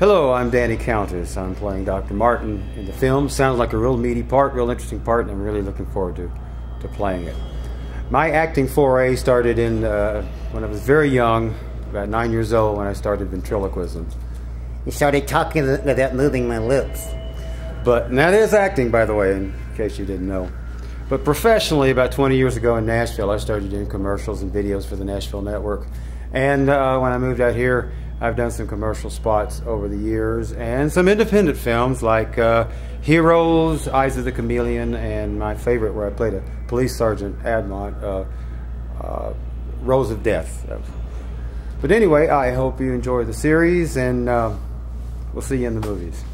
Hello, I'm Danny Countess. I'm playing Dr. Martin in the film. Sounds like a real meaty part, real interesting part, and I'm really looking forward to, to playing it. My acting foray started in uh, when I was very young, about nine years old, when I started ventriloquism. You started talking without moving my lips. But and that is acting, by the way, in case you didn't know. But professionally, about 20 years ago in Nashville, I started doing commercials and videos for the Nashville Network. And uh, when I moved out here, I've done some commercial spots over the years and some independent films like uh, Heroes, Eyes of the Chameleon, and my favorite, where I played a police sergeant, Admont, uh, uh, Rose of Death. But anyway, I hope you enjoy the series, and uh, we'll see you in the movies.